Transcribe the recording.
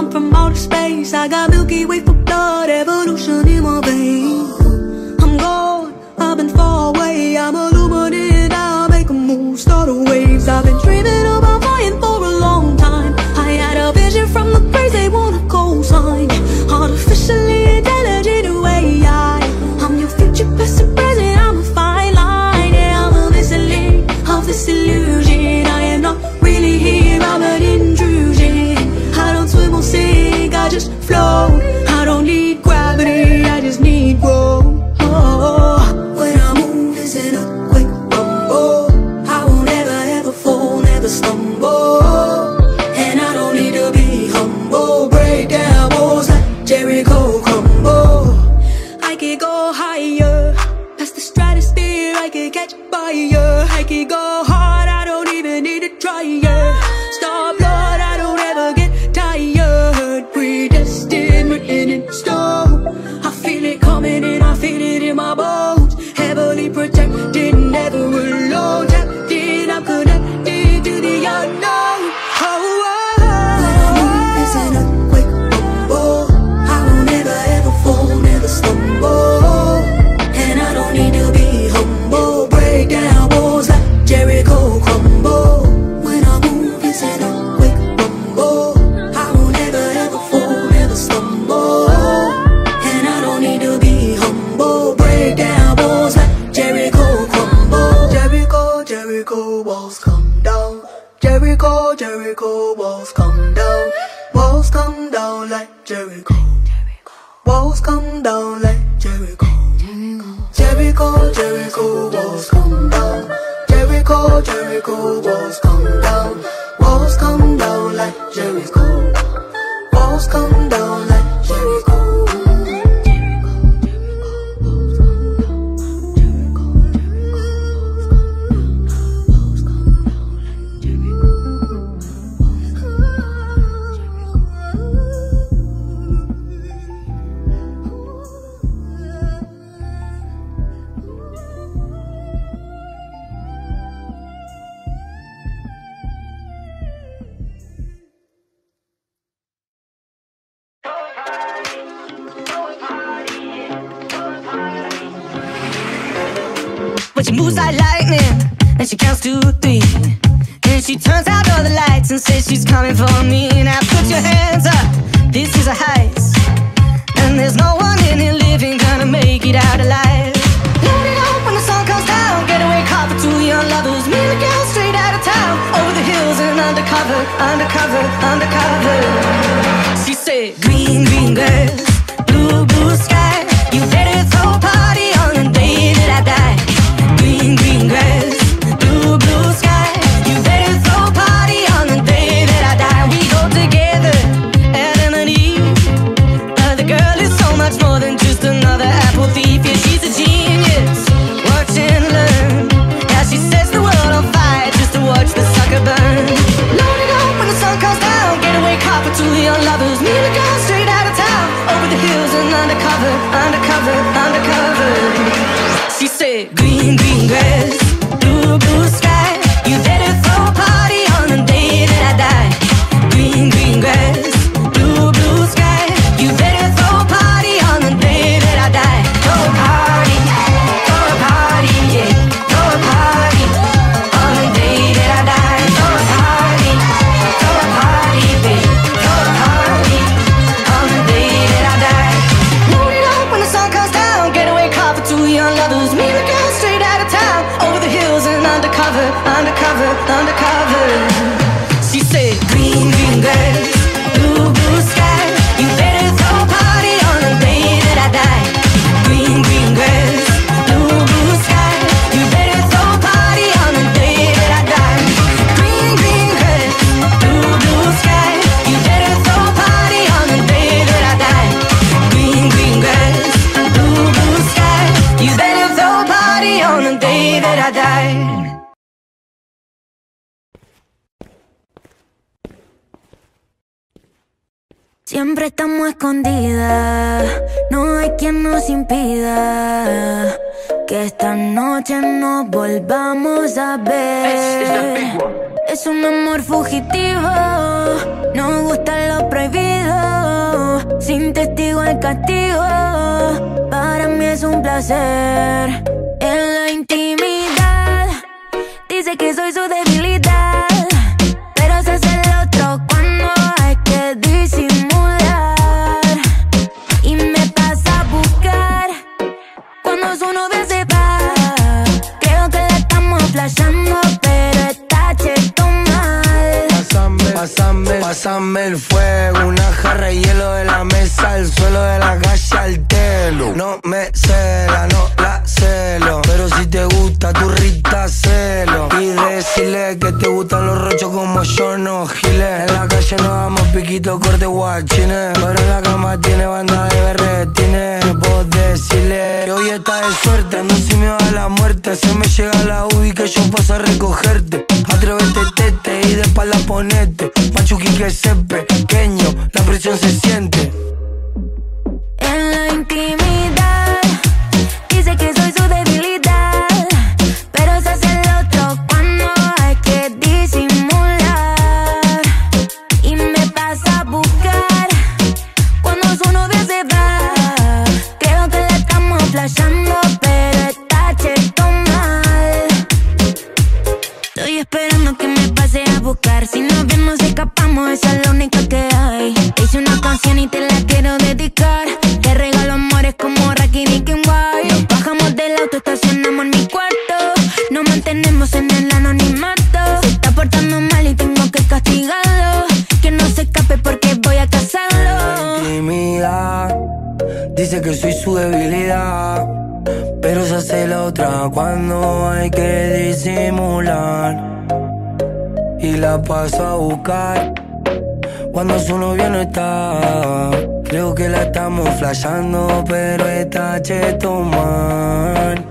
I'm from outer space. I got Milky Way for blood Evolution in my veins. I'm gone. I've been far away. I'm illuminated. I'll make a move Start a waves. I've been dreaming. like it go. Walls come down. Walls come down like Jericho. Walls come down like Jericho. Jericho, Jericho, walls come down. Jericho, Jericho, walls come down. Walls come down like Jericho. Walls come down. She moves like lightning, and she counts to three. Then she turns out all the lights and says she's coming for me. Now put your hands up, this is a heist. And there's no one in here living gonna make it out alive. Load it up when the sun comes down. Getaway car for two young lovers. Me and the girl straight out of town. Over the hills and undercover, undercover, undercover. She said, Green, green girl. undercover, undercover. Thundercat. Siempre estamos escondidas, no hay quien nos impida que esta noche nos volvamos a ver. Es un amor fugitivo, no gusta lo prohibido, sin testigo el castigo. Para mí es un placer en la intimidad. Dice que soy su debilidad. Flashando, pero está cheto mal. Pásame, pásame, pásame el fuego Una jarra de hielo de la mesa al suelo de la calle al telo No me cela, no la Pero si te gusta tu rita celo. Y decirle que te gustan los rochos como yo no giles. En la calle nos damos piquito corte guachines. Pero en la cama tiene banda de berretines. No puedo decirle que hoy está de suerte. Ando sin miedo a la muerte Se me llega la UBI que yo paso a recogerte. Atrévete tete y de espalda ponete. Machuqui que es pequeño, la presión se siente flashando, pero está cheto mal. Estoy esperando que me pase a buscar. Si nos nos escapamos, esa es la única que hay. Te hice una canción y te la quiero dedicar. Te regalo amores como Rocky and White. Nos bajamos del auto, estacionamos en mi cuarto. Nos mantenemos en el anonimato. Otra cuando hay que disimular. Y la paso a buscar cuando su novia no está. Creo que la estamos flashando pero está cheto man